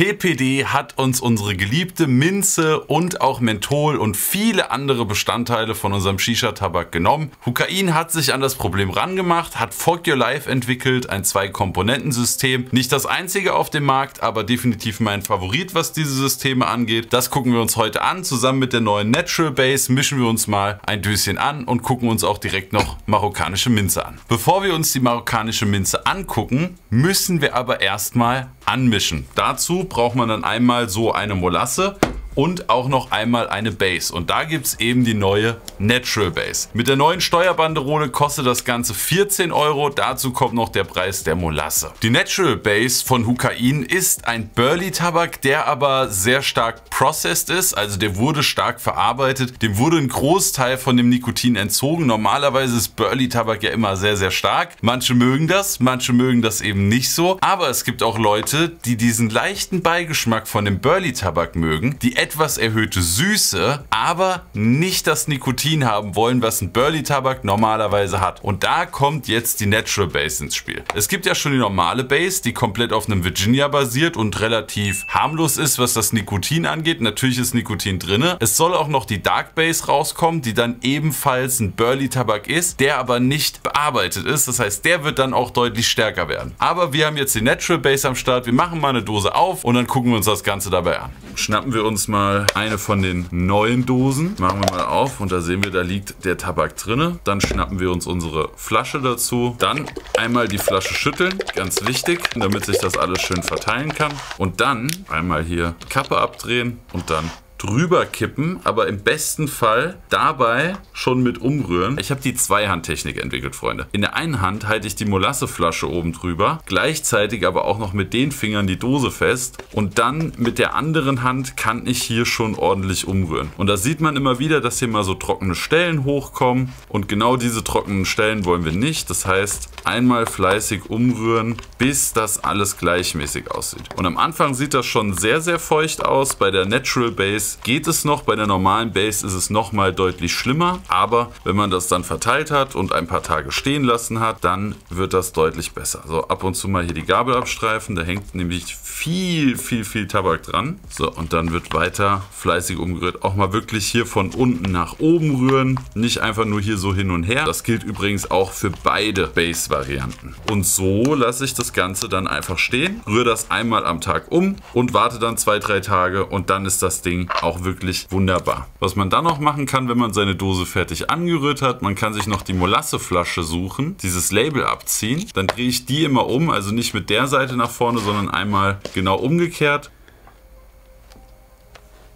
TPD hat uns unsere geliebte Minze und auch Menthol und viele andere Bestandteile von unserem Shisha-Tabak genommen. Hukain hat sich an das Problem rangemacht, hat Fog Your Life entwickelt, ein Zwei-Komponenten-System. Nicht das einzige auf dem Markt, aber definitiv mein Favorit, was diese Systeme angeht. Das gucken wir uns heute an. Zusammen mit der neuen Natural Base mischen wir uns mal ein Döschen an und gucken uns auch direkt noch marokkanische Minze an. Bevor wir uns die marokkanische Minze angucken, müssen wir aber erstmal anmischen. Dazu braucht man dann einmal so eine Molasse und auch noch einmal eine Base. Und da gibt es eben die neue Natural Base. Mit der neuen Steuerbanderole kostet das Ganze 14 Euro. Dazu kommt noch der Preis der Molasse. Die Natural Base von Hukain ist ein Burley-Tabak, der aber sehr stark processed ist. Also der wurde stark verarbeitet. Dem wurde ein Großteil von dem Nikotin entzogen. Normalerweise ist Burley-Tabak ja immer sehr, sehr stark. Manche mögen das, manche mögen das eben nicht so. Aber es gibt auch Leute, die diesen leichten Beigeschmack von dem Burley-Tabak mögen, die etwas erhöhte Süße, aber nicht das Nikotin haben wollen, was ein Burley-Tabak normalerweise hat. Und da kommt jetzt die Natural Base ins Spiel. Es gibt ja schon die normale Base, die komplett auf einem Virginia basiert und relativ harmlos ist, was das Nikotin angeht. Natürlich ist Nikotin drin. Es soll auch noch die Dark Base rauskommen, die dann ebenfalls ein Burley-Tabak ist, der aber nicht bearbeitet ist. Das heißt, der wird dann auch deutlich stärker werden. Aber wir haben jetzt die Natural Base am Start. Wir machen mal eine Dose auf und dann gucken wir uns das Ganze dabei an. Schnappen wir uns mal eine von den neuen Dosen. Machen wir mal auf und da sehen wir, da liegt der Tabak drin. Dann schnappen wir uns unsere Flasche dazu. Dann einmal die Flasche schütteln, ganz wichtig, damit sich das alles schön verteilen kann. Und dann einmal hier Kappe abdrehen und dann drüber kippen, aber im besten Fall dabei schon mit umrühren. Ich habe die Zweihandtechnik entwickelt, Freunde. In der einen Hand halte ich die Molasseflasche oben drüber, gleichzeitig aber auch noch mit den Fingern die Dose fest und dann mit der anderen Hand kann ich hier schon ordentlich umrühren. Und da sieht man immer wieder, dass hier mal so trockene Stellen hochkommen und genau diese trockenen Stellen wollen wir nicht. Das heißt, einmal fleißig umrühren, bis das alles gleichmäßig aussieht. Und am Anfang sieht das schon sehr, sehr feucht aus. Bei der Natural Base geht es noch. Bei der normalen Base ist es nochmal deutlich schlimmer. Aber wenn man das dann verteilt hat und ein paar Tage stehen lassen hat, dann wird das deutlich besser. So, ab und zu mal hier die Gabel abstreifen. Da hängt nämlich viel, viel, viel Tabak dran. So, und dann wird weiter fleißig umgerührt. Auch mal wirklich hier von unten nach oben rühren. Nicht einfach nur hier so hin und her. Das gilt übrigens auch für beide Base-Varianten. Und so lasse ich das Ganze dann einfach stehen. Rühre das einmal am Tag um und warte dann zwei, drei Tage und dann ist das Ding auch wirklich wunderbar. Was man dann noch machen kann, wenn man seine Dose fertig angerührt hat, man kann sich noch die Molasseflasche suchen, dieses Label abziehen. Dann drehe ich die immer um, also nicht mit der Seite nach vorne, sondern einmal genau umgekehrt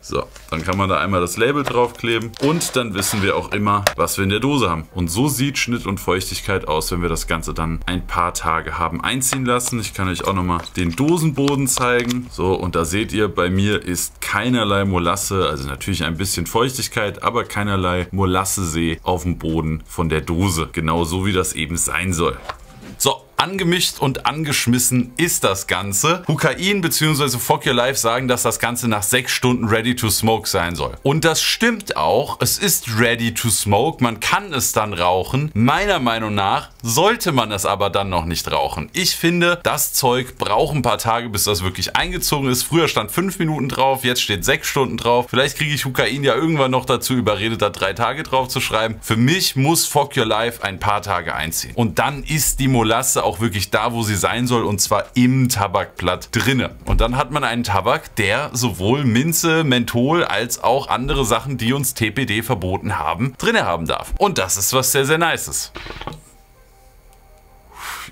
so, dann kann man da einmal das Label draufkleben und dann wissen wir auch immer, was wir in der Dose haben. Und so sieht Schnitt und Feuchtigkeit aus, wenn wir das Ganze dann ein paar Tage haben einziehen lassen. Ich kann euch auch nochmal den Dosenboden zeigen. So, und da seht ihr, bei mir ist keinerlei Molasse, also natürlich ein bisschen Feuchtigkeit, aber keinerlei Molassesee auf dem Boden von der Dose. Genau so, wie das eben sein soll. So, angemischt und angeschmissen ist das Ganze. Hukain bzw. Fuck Your Life sagen, dass das Ganze nach 6 Stunden ready to smoke sein soll. Und das stimmt auch. Es ist ready to smoke. Man kann es dann rauchen. Meiner Meinung nach sollte man es aber dann noch nicht rauchen. Ich finde, das Zeug braucht ein paar Tage, bis das wirklich eingezogen ist. Früher stand 5 Minuten drauf, jetzt steht 6 Stunden drauf. Vielleicht kriege ich Hukain ja irgendwann noch dazu überredet, da 3 Tage drauf zu schreiben. Für mich muss Fuck Your Life ein paar Tage einziehen. Und dann ist die Molasse auch wirklich da, wo sie sein soll und zwar im Tabakblatt drinne. Und dann hat man einen Tabak, der sowohl Minze, Menthol als auch andere Sachen, die uns TPD verboten haben, drinne haben darf. Und das ist was sehr, sehr Nices.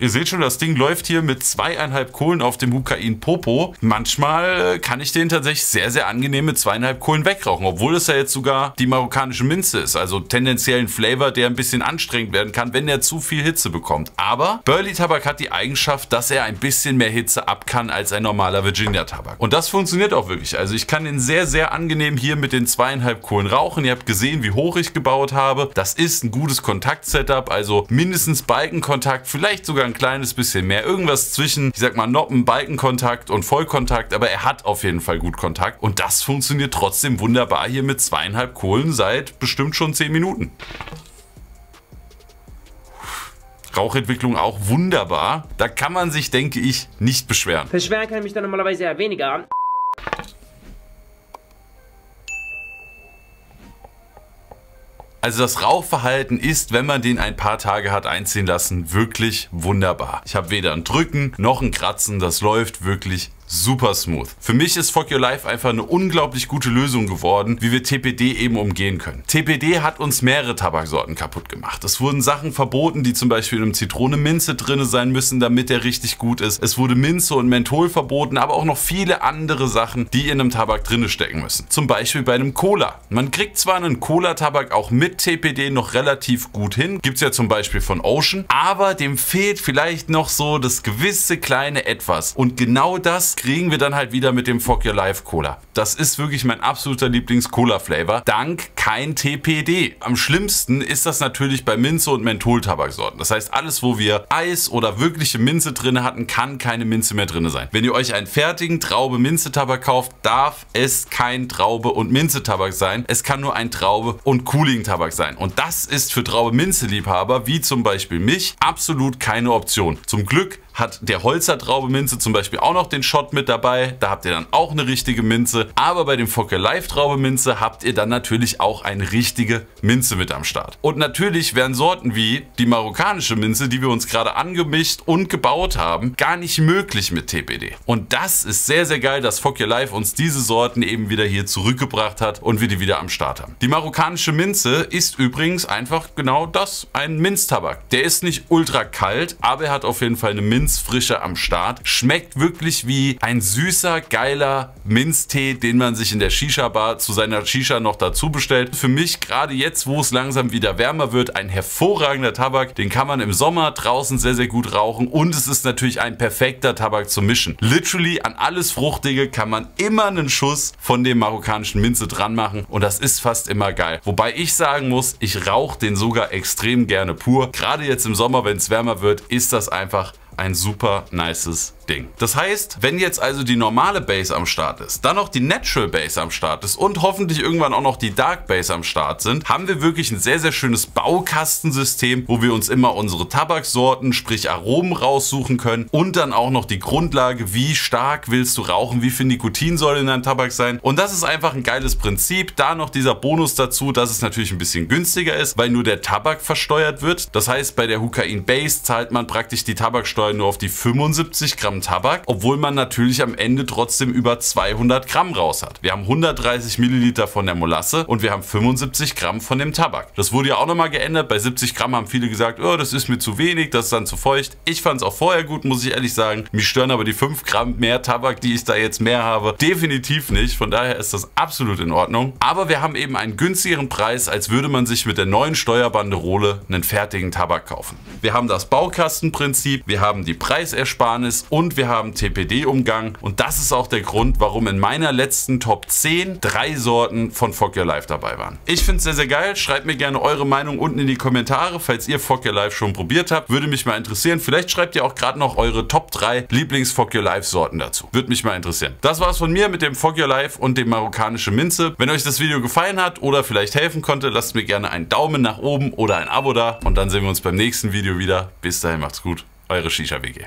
Ihr seht schon, das Ding läuft hier mit zweieinhalb Kohlen auf dem Hukain Popo. Manchmal äh, kann ich den tatsächlich sehr, sehr angenehm mit zweieinhalb Kohlen wegrauchen, obwohl es ja jetzt sogar die marokkanische Minze ist. Also tendenziell ein Flavor, der ein bisschen anstrengend werden kann, wenn er zu viel Hitze bekommt. Aber Burley Tabak hat die Eigenschaft, dass er ein bisschen mehr Hitze ab kann als ein normaler Virginia Tabak. Und das funktioniert auch wirklich. Also ich kann den sehr, sehr angenehm hier mit den zweieinhalb Kohlen rauchen. Ihr habt gesehen, wie hoch ich gebaut habe. Das ist ein gutes Kontakt-Setup, also mindestens Balkenkontakt, vielleicht sogar ein ein kleines bisschen mehr. Irgendwas zwischen, ich sag mal, Noppen, Balkenkontakt und Vollkontakt, aber er hat auf jeden Fall gut Kontakt. Und das funktioniert trotzdem wunderbar hier mit zweieinhalb Kohlen seit bestimmt schon 10 Minuten. Rauchentwicklung auch wunderbar. Da kann man sich, denke ich, nicht beschweren. Beschweren kann ich mich dann normalerweise eher weniger. Also das Rauchverhalten ist, wenn man den ein paar Tage hat einziehen lassen, wirklich wunderbar. Ich habe weder ein Drücken noch ein Kratzen, das läuft wirklich super smooth. Für mich ist Fuck Your Life einfach eine unglaublich gute Lösung geworden, wie wir TPD eben umgehen können. TPD hat uns mehrere Tabaksorten kaputt gemacht. Es wurden Sachen verboten, die zum Beispiel in einem Zitrone-Minze drin sein müssen, damit der richtig gut ist. Es wurde Minze und Menthol verboten, aber auch noch viele andere Sachen, die in einem Tabak drinne stecken müssen. Zum Beispiel bei einem Cola. Man kriegt zwar einen Cola-Tabak auch mit TPD noch relativ gut hin, gibt es ja zum Beispiel von Ocean, aber dem fehlt vielleicht noch so das gewisse kleine Etwas. Und genau das kriegen wir dann halt wieder mit dem Fuck Your Life Cola. Das ist wirklich mein absoluter Lieblings-Cola-Flavor. Dank kein TPD. Am schlimmsten ist das natürlich bei Minze und Menthol-Tabaksorten. Das heißt, alles, wo wir Eis oder wirkliche Minze drin hatten, kann keine Minze mehr drin sein. Wenn ihr euch einen fertigen Traube-Minze-Tabak kauft, darf es kein Traube- und Minze-Tabak sein. Es kann nur ein Traube- und Cooling-Tabak sein. Und das ist für Traube-Minze-Liebhaber, wie zum Beispiel mich, absolut keine Option. Zum Glück hat der Holzer Traube Minze zum Beispiel auch noch den Shot mit dabei. Da habt ihr dann auch eine richtige Minze. Aber bei dem Fokker Live Traube Minze habt ihr dann natürlich auch eine richtige Minze mit am Start. Und natürlich wären Sorten wie die marokkanische Minze, die wir uns gerade angemischt und gebaut haben, gar nicht möglich mit TPD. Und das ist sehr, sehr geil, dass Fokker Live uns diese Sorten eben wieder hier zurückgebracht hat und wir die wieder am Start haben. Die marokkanische Minze ist übrigens einfach genau das, ein Minztabak. Der ist nicht ultra kalt, aber er hat auf jeden Fall eine Minze Minzfrische am Start. Schmeckt wirklich wie ein süßer, geiler Minztee, den man sich in der Shisha-Bar zu seiner Shisha noch dazu bestellt. Für mich, gerade jetzt, wo es langsam wieder wärmer wird, ein hervorragender Tabak. Den kann man im Sommer draußen sehr, sehr gut rauchen und es ist natürlich ein perfekter Tabak zum Mischen. Literally an alles Fruchtige kann man immer einen Schuss von dem marokkanischen Minze dran machen und das ist fast immer geil. Wobei ich sagen muss, ich rauche den sogar extrem gerne pur. Gerade jetzt im Sommer, wenn es wärmer wird, ist das einfach ein super nices Ding. Das heißt, wenn jetzt also die normale Base am Start ist, dann noch die Natural Base am Start ist und hoffentlich irgendwann auch noch die Dark Base am Start sind, haben wir wirklich ein sehr, sehr schönes Baukastensystem, wo wir uns immer unsere Tabaksorten, sprich Aromen raussuchen können und dann auch noch die Grundlage, wie stark willst du rauchen, wie viel Nikotin soll in deinem Tabak sein. Und das ist einfach ein geiles Prinzip. Da noch dieser Bonus dazu, dass es natürlich ein bisschen günstiger ist, weil nur der Tabak versteuert wird. Das heißt, bei der Hukain Base zahlt man praktisch die Tabaksteuer nur auf die 75 Gramm Tabak, obwohl man natürlich am Ende trotzdem über 200 Gramm raus hat. Wir haben 130 Milliliter von der Molasse und wir haben 75 Gramm von dem Tabak. Das wurde ja auch nochmal geändert. Bei 70 Gramm haben viele gesagt, oh, das ist mir zu wenig, das ist dann zu feucht. Ich fand es auch vorher gut, muss ich ehrlich sagen. Mich stören aber die 5 Gramm mehr Tabak, die ich da jetzt mehr habe, definitiv nicht. Von daher ist das absolut in Ordnung. Aber wir haben eben einen günstigeren Preis, als würde man sich mit der neuen Steuerbanderole einen fertigen Tabak kaufen. Wir haben das Baukastenprinzip, wir haben die Preisersparnis und und wir haben TPD-Umgang und das ist auch der Grund, warum in meiner letzten Top 10 drei Sorten von Fuck Your Life dabei waren. Ich finde es sehr, sehr geil. Schreibt mir gerne eure Meinung unten in die Kommentare, falls ihr Fuck Your Life schon probiert habt. Würde mich mal interessieren. Vielleicht schreibt ihr auch gerade noch eure Top 3 Lieblings-Fuck Your Life Sorten dazu. Würde mich mal interessieren. Das war's von mir mit dem Fuck Your Life und dem marokkanische Minze. Wenn euch das Video gefallen hat oder vielleicht helfen konnte, lasst mir gerne einen Daumen nach oben oder ein Abo da und dann sehen wir uns beim nächsten Video wieder. Bis dahin macht's gut. Eure Shisha WG.